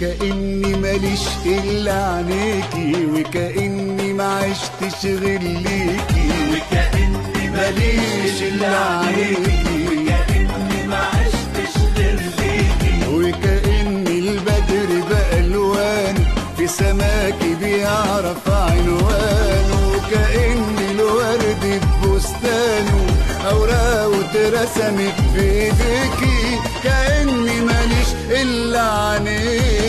وكأني ماليش إلا عينيكي وكأني ما عشتش غير ليكي. وكأني ماليش إلا عينيكي وكأني ما عشتش غير ليكي. وكأن البدر بألوان في سماكي بيعرف عنوانه وكأن الورد ببستانه أوراقه اترسمت في إيديكي. كأني ماليش إلا عينيكي.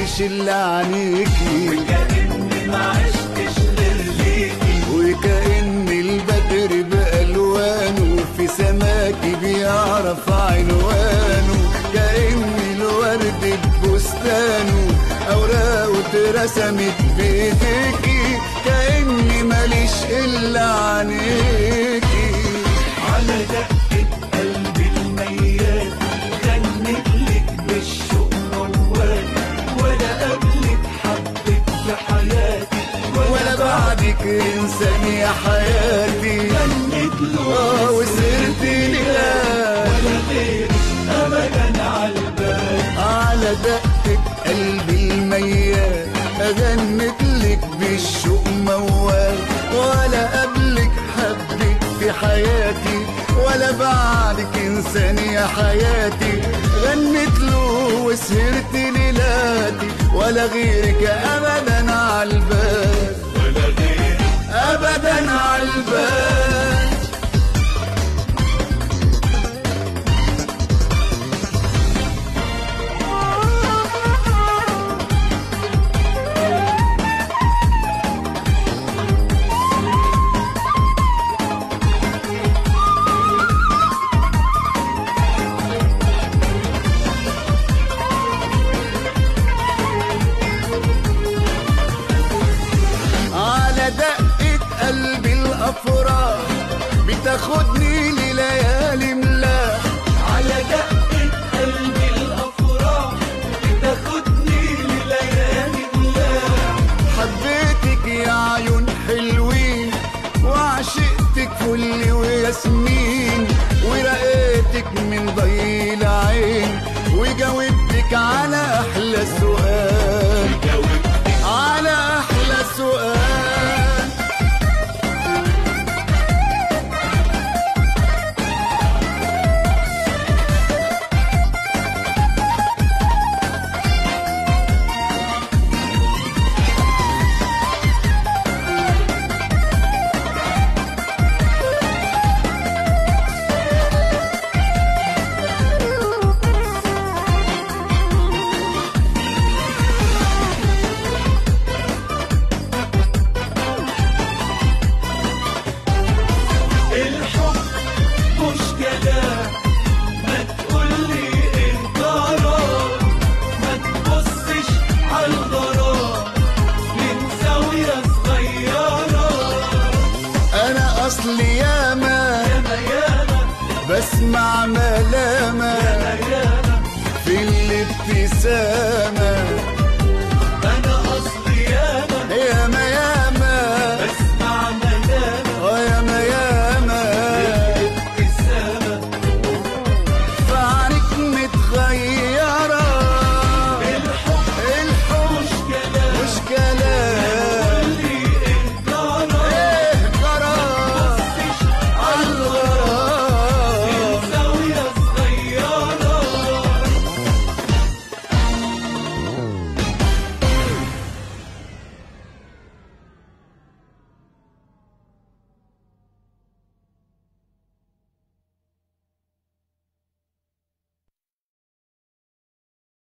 ماليش إلا عينيكي وكأني ما عشتش غير ليكي وكأن البدر بألوانه في سماكي بيعرف عنوانه كأن الورد ببستانه أوراقه اترسمت بإيديكي كأني ماليش إلا عينيكي إنسان يا حياتي. غنت له آه وسرت لله. ولا غيرك أبدا على البال على دقة قلبي الميال. أغنت لك بالشوق موال. ولا قبلك حبك في حياتي. ولا بعدك إنسان يا حياتي. غنت له وسهرت ليلاتي. ولا غيرك أبدا عالبال عالبال بتاخدني لليالي على دقة قلبي الأفراح بتاخدني ملاح وياسمين. بسمع ملامة. في الابتسامة